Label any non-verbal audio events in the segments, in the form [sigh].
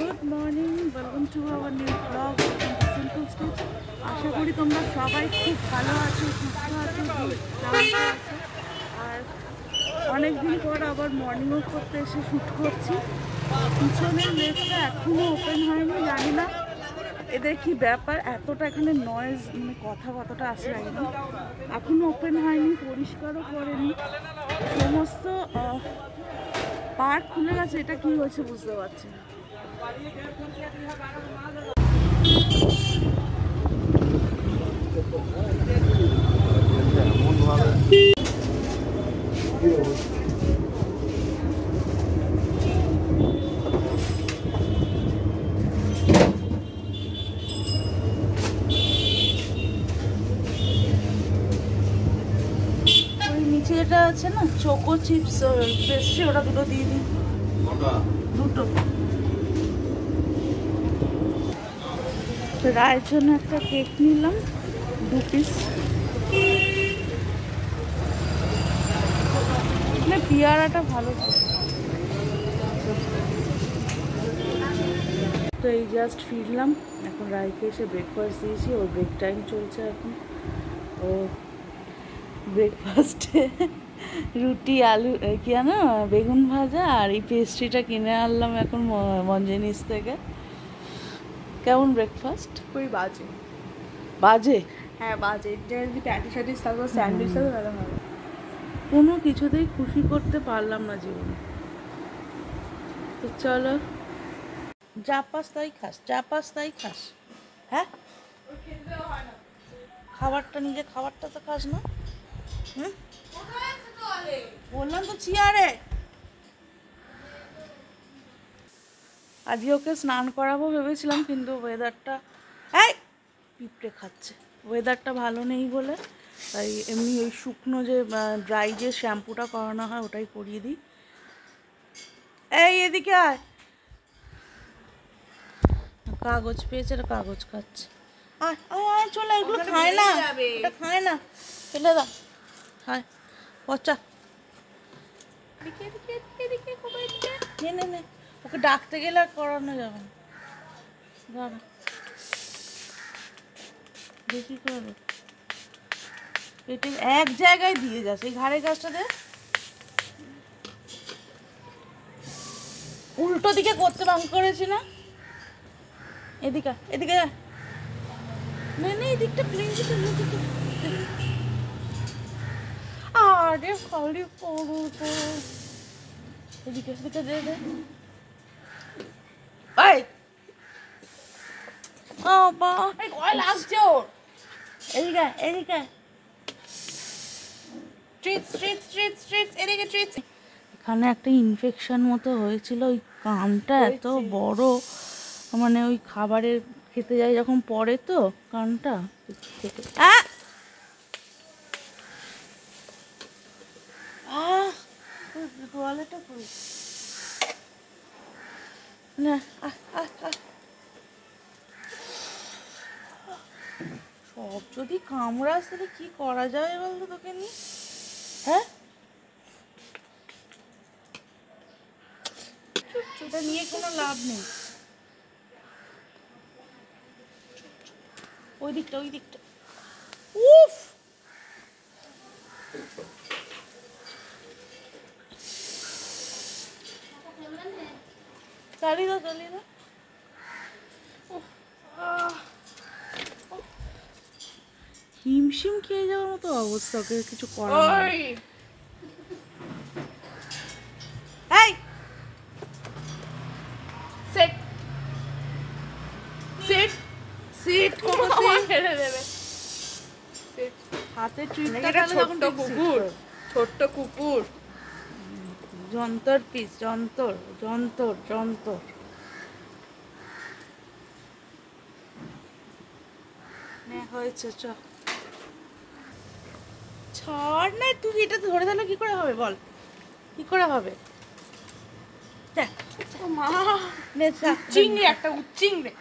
Good morning welcome to our new blog simple stitch আশা করি তোমরা সবাই খুব ভালো আছো, সুস্থ আছো আছো। আর অনেক দিন পর আবার মর্নিং ওয়াক করতে এসে শ্যুট করছি। পিছনের লেকটা এখনও ওপেন হয়নি, জানি না। এদের কি ব্যাপার? এতটা এখানে নয়েজ মানে কথা কতটা আসে একদম এখনও ওপেন হয়নি, পরিষ্কারও করেনি। সমস্ত পার্ক খুলে গেছে, এটা কি হয়েছে বুঝতে পারছি না। যেটা আছে না চোকো চিপস পেস্ট্রি ওটা দুটো দিয়ে দিন দুটো। তো রায়ের জন্য একটা কেক নিলাম, দু পিস পিয়ারাটা ভালো। তো এই জাস্ট ফিরলাম। এখন রায়কে এসে ব্রেকফাস্ট দিয়েছি। ওর ব্রেক টাইম চলছে এখন। ও ব্রেকফাস্টে রুটি, আলু কি বেগুন ভাজা আর এই পেস্ট্রিটা কিনে আনলাম এখন মঞ্জেনিস থেকে। কেমন ব্রেকফাস্ট খুবই বাজে। বাজে? হ্যাঁ বাজে। যদি প্যাটিস ট্যাটিস থাকতো স্যান্ডউইচ থাকতো তাহলে ভালো। কোনো কিছুতেই খুশি করতে পারলাম না জীবনে। তো চলো যা পাস তাই খাস যা পাস তাই খাস। হ্যাঁ? খাবারটা নিজে খাবারটা তো খাস না। হুম? বললাম তো চেয়ারে আজকে ওকে স্নান করাবো ভেবেছিলাম কিন্তু ওয়েদারটা এই পিঁপড়ে খাচ্ছে ওয়েদারটা ভালো নেই বলে তাই এমনি ওই শুকনো যে ড্রাই যে শ্যাম্পুটা করানো হয় ওটাই করিয়ে দিই এই এদিকে আয় কাগজ পেয়েছে কাগজ খাচ্ছে আয় আয় আয় চলে এগুলো খায় না এটা খায় না ফেলে দাও খায় পচা নে নে নে ওকে ডাকতে গেলে আর করানো যাবে না। দেখি করো পেটে এক জায়গায় দিয়ে যাচ্ছে এই ঘাড়ের গাছটা দে। উল্টো দিকে করতে বাং করেছি না? এদিকে এদিকে। না না, এদিকটা প্লেন আরে, খালি তো। এদিকে এদিকে দে দে। এই এই লাগছে ওর এদিকে এদিকে ট্রিট ট্রিট এদিকে ট্রিট এখানে একটা ইনফেকশন মতো হয়েছিল ওই কানটা এত বড় মানে ওই খাবারের খেতে যাই যখন পড়ে তো কানটা আ! আহ! না। সব যদি কামড়াস তাহলে কি করা যাবে বলতো তোকে নিয়ে? হ্যাঁ? এটা নিয়ে কোনো লাভ নেই। ওই দিকটা ওই দিকটা। চালিয়ে দাও। হিমশিম খেয়ে যাওয়ার মতো অবস্থা ওকে কিছু করার নেই। ওই! এই! সেট সিট সিট সিট ফেলে দেবে। সেট হাতে এটা ছোট্ট কুকুর। ছোট্ট কুকুর। যন্তর পিস যন্তর যন্তর যন্তর। হয়েছে চ। ছাড় না তুই এটা ধরে দিলে কি করে হবে বল? কি করে হবে? চিংড়ি একটা উচ্চিংড়ে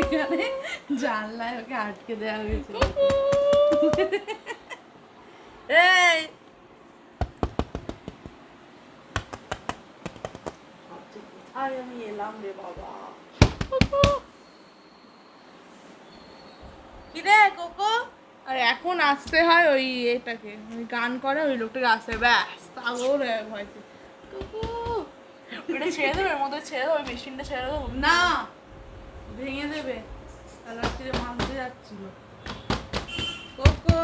এখানে জানলায় ওকে আটকে দেওয়া হয়েছিল। এই! আমি এলাম রে বাবা। আর এখন আসতে হয় ওই এটাকে ওই গান করে ওই লোকটাকে আসে ব্যাস তাহলেও ভয় কোকো! ওটা ছেড়ে দেবে এর মধ্যে ছেড়ে দেবে মেশিনটা ছেড়ে দেবো। না ভেঙে দেবে। কাল মানতে যাচ্ছিল। কোকো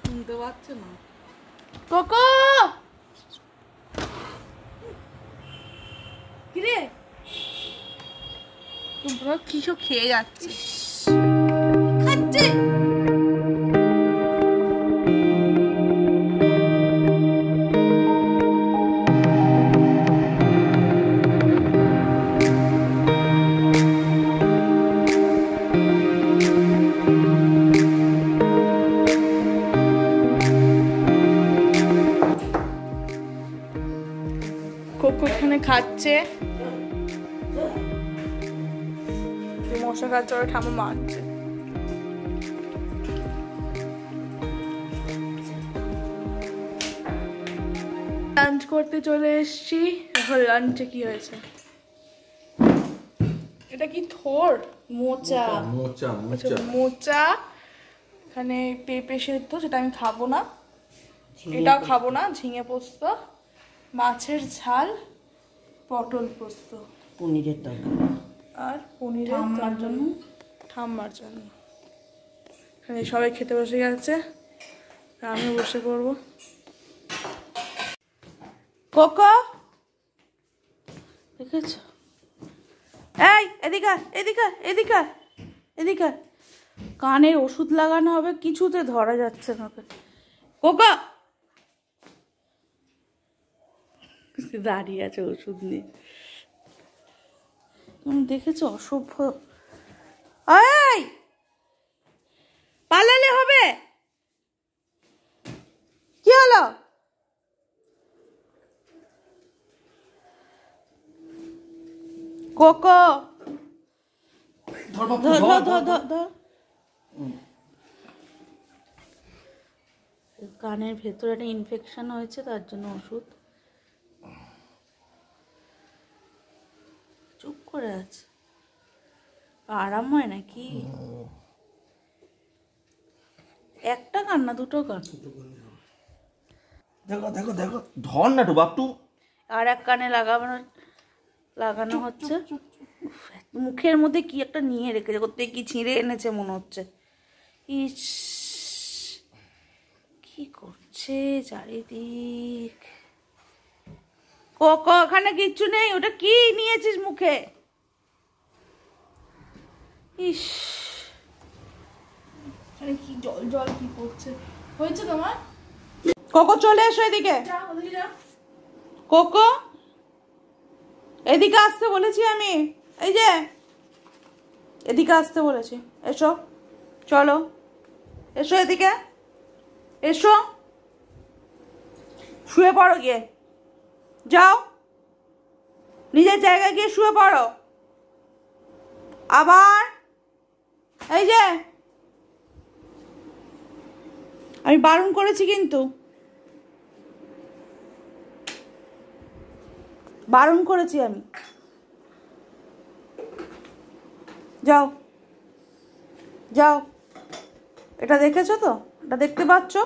শুনতে পাচ্ছে না। কোকো! কিরে? তোমরা কিছু খেয়ে যাচ্ছে? খাচ্ছে? এখানে মশা খাচ্ছে ওরা ঠামা মারছে। লাঞ্চ করতে চলে এসেছি। এখন লাঞ্চে কি হয়েছে? এটা কি থোর? মোচা। মোচা আচ্ছা মোচা। মোচা। এখানে পেঁপে সেদ্ধ সেটা আমি খাব না। এটাও খাব না ঝিঙে পোস্ত। মাছের ঝাল। পটল পোস্ত। পনিরের তরকারি। আর পনিরের ঠাম্মার জন্য? ঠাম্মার জন্য। এখানে সবাই খেতে বসে গেছে। আর আমি বসে পড়ব। কোকো! দেখেছ? এই এদিকে আয়, এদিকে আয়, এদিকে আয়, এদিকে আয়। কানের ওষুধ লাগানো হবে কিছুতে ধরা যাচ্ছে না ওকে। দাঁড়িয়ে আছে ওষুধ নিয়ে। তুমি দেখেছ অসভ্য? এই! পালালে হবে! কি হলো? কোকো! ধর ধর, ধর ধর কানের ভেতরে একটা ইনফেকশন হয়েছে তার জন্য ওষুধ চুপ করে আছে। আরাম হয় নাকি? একটা কান না দুটো কান দেখো দেখো দেখো। ধর না তো বাপটু। আর এক কানে লাগানো লাগানো হচ্ছে। মুখের মধ্যে কি একটা নিয়ে রেখেছে কোথায় কি ছিঁড়ে এনেছে মনে হচ্ছে। ইস কি করছে চারিদিক? কোকো ওখানে কিচ্ছু নেই ওটা কি নিয়েছিস মুখে? ইস। আরে কি জল জল কি করছে? হয়েছে তোমার? কোকো চলে এসো এদিকে। কোকো এদিকে আসতে বলেছি আমি। এই যে এদিকে আসতে বলেছি। এসো চলো। এসো এদিকে। এসো। শুয়ে পড়ো গিয়ে। যাও। নিজের জায়গায় গিয়ে শুয়ে পড়ো। আবার এই যে। আমি বারণ করেছি কিন্তু। বারণ করেছি আমি। যাও। যাও। এটা দেখেছ তো? এটা দেখতে পাচ্ছ?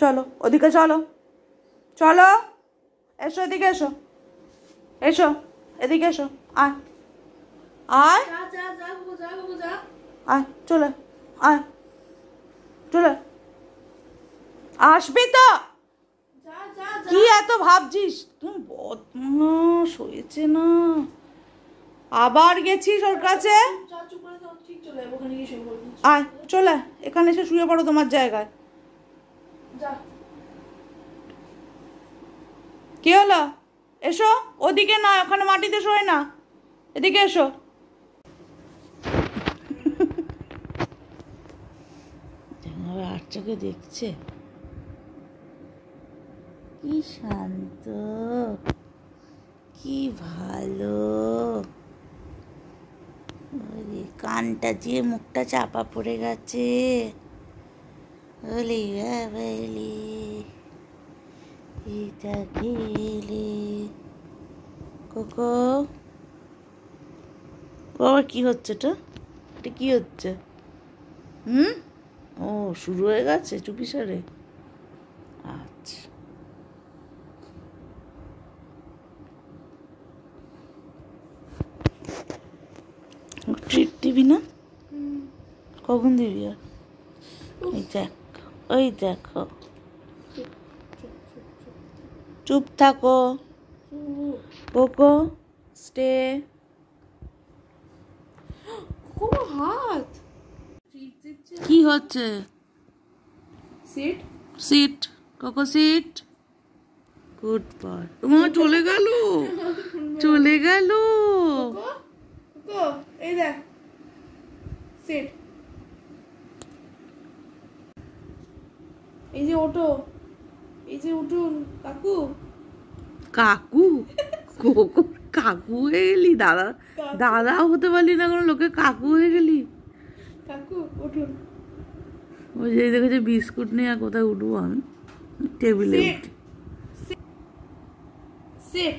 চলো, ওদিকে চলো। চলো। এসো, এদিকে এসো। এসো, এদিকে এসো। আয়। আয় আয় চলে আয় চলে। আসবি তো? কি এত ভাবছিস? তুমি বদমাস হয়েছে না। আবার গেছিস ওর কাছে? আয় চলে এখানে এসে শুয়ে পড়ো তোমার জায়গায়। কি হলো? এসো ওদিকে না ওখানে মাটিতে শোয় না। এদিকে এসো আর চোখে দেখছে? কি শান্ত, কি ভালো। কানটা দিয়ে মুখটা চাপা পড়ে গেছে। কোকো আবার কি হচ্ছে এটা? এটা কি হচ্ছে? হুম? ও শুরু হয়ে গেছে চুপি সারে? আচ্ছা। ট্রিট দিবি না? কখন দিবি আর? ওই দেখ ওই দেখো। চুপ থাকো। Coco stay. কোনো হাত? কি হচ্ছে? Sit sit Coco sit good boy তোমার চলে গেল। [laughs] চলে গেল। এই দেখ। সিট এই যে ওটো। এই যে উঠুন কাকু। কাকু? কোকো কাকু হয়ে গেলি? দাদা দাদাও হতে পারলি না কোনো লোকে কাকু হয়ে গেলি? কাকু উঠুন। ওই যে দেখেছে বিস্কুট নিয়ে আর কোথায় উঠবো আমি? টেবিলে সিট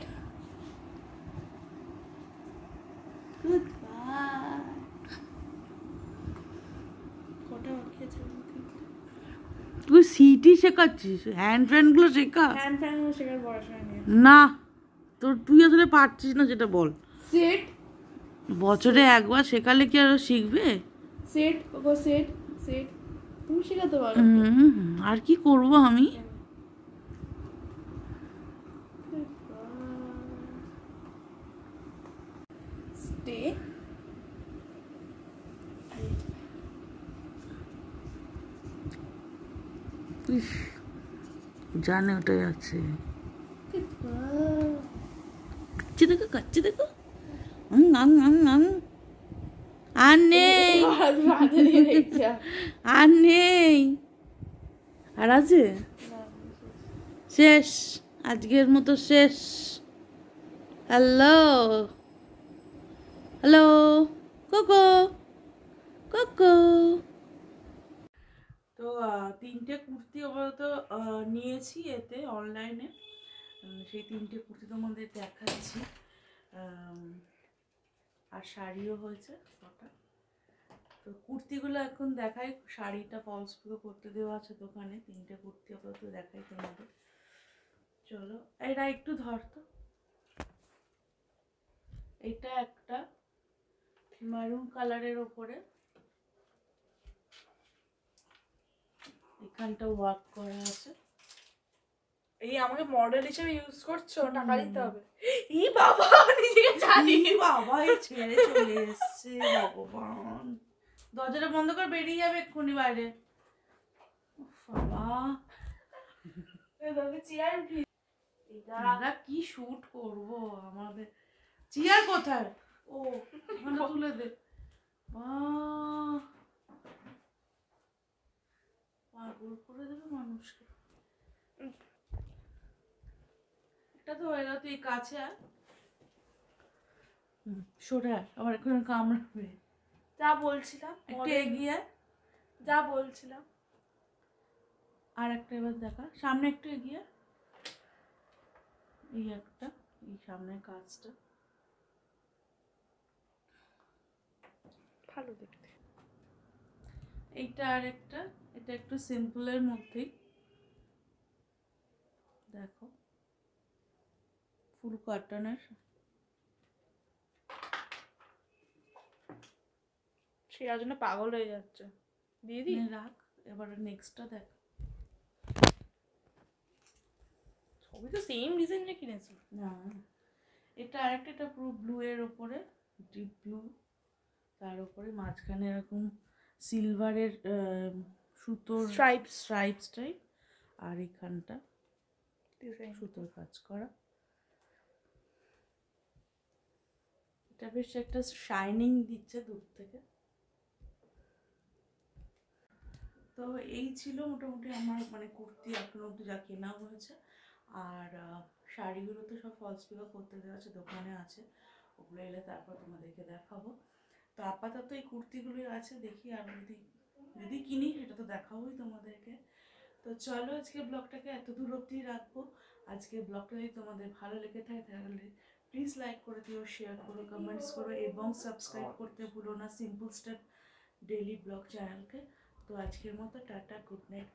তুই সিটি শেখাচ্ছিস? হ্যান্ড শেখা? হ্যান্ড ফ্যান শেখার পড়াশোনা নিয়ে। না তোর তুই আসলে পারছিস না যেটা বল। সিট। বছরে একবার শেখালে কি আরও শিখবে? সিট কোকো সিট সিট তুমি শেখাতে পারো হুম, আর কি করব আমি স্টে ইস, জানে ওটাই আছে কাচ্চি দেখো কাচ্চি দেখো আং, আং, আং, আং। আর নেই। [laughs] আর নেই। আর আছে? শেষ। আজকের মতো শেষ। হ্যালো। হ্যালো। কোকো। কোকো। তো তিনটে কুর্তি আপাতত নিয়েছি এতে অনলাইনে সেই তিনটে কুর্তি তোমাদের দেখাচ্ছি। আর শাড়িও হয়েছে কটা। তো কুর্তিগুলো এখন দেখাই, শাড়িটা ফলস পিকো করতে দেওয়া আছে দোকানে, তিনটে কুর্তি আপাতত দেখাই তোমাদের। চলো, এটা একটু ধর তো। এটা একটা মারুন কালারের ওপরে। এখানটা ওয়ার্ক করা আছে। এই আমাকে মডেল হিসেবে ইউজ করছ টাকা দিতে হবে। ই বাবা নিজেকে জানি। বাবা এই ছেড়ে চলে এসছে ভগবান। দরজাটা বন্ধ কর বেরিয়ে যাবে এক্ষুনি বাইরে। বাবা। চেয়ার আমরা কি শুট করব আমাদের? চেয়ার কোথায়? ও ওখানে তুলে দে! পাগল করে দেবে তো হয়ে তুই কাছে আবার এখানে কামড়াবে। যা বলছিলাম একটু এগিয়ে যা বলছিলাম। আর একটা এবার দেখা সামনে একটু এগিয়ে এই একটা এই সামনের কাজটা। ভালো দেখতে। এইটা আর একটা এটা একটু সিম্পলের মধ্যেই। দেখো। ফুল কটনের সেটার জন্য পাগল হয়ে যাচ্ছে। দিদি রাখ এবার নেক্সটটা দেখ। সবই তো সেম ডিজাইনে কিনেছো। না এটা আরেকটা এটা পুরো ব্লু এর ওপরে ডিপ ব্লু তার উপরে মাঝখানে এরকম সিলভারের সুতোর Stripes. স্ট্রাইপ স্ট্রাইপ আর এখানটা সুতোর কাজ করা। এটা বেশ একটা শাইনিং দিচ্ছে দূর থেকে। তো এই ছিল মোটামুটি আমার মানে কুর্তি এখনও অব্দি যা কেনা হয়েছে। আর শাড়িগুলো তো সব ফলস পিকো করতে দেওয়া আছে, দোকানে আছে। ওগুলো এলে তারপর তোমাদেরকে দেখাবো। তো আপাতত এই কুর্তিগুলোই আছে, দেখি আর যদি যদি কিনি সেটা তো দেখাবোই তোমাদেরকে। তো চলো আজকে ব্লগটাকে এত দূর রাখব। আজকে ব্লগটা যদি তোমাদের ভালো লেগে থাকে তাহলে প্লিজ লাইক করে দিও শেয়ার করো কমেন্টস করো এবং সাবস্ক্রাইব করতে ভুলো না সিম্পল স্টেপ ডেলি ব্লগ চ্যানেলকে তো আজকের মতো টাটা গুড নাইট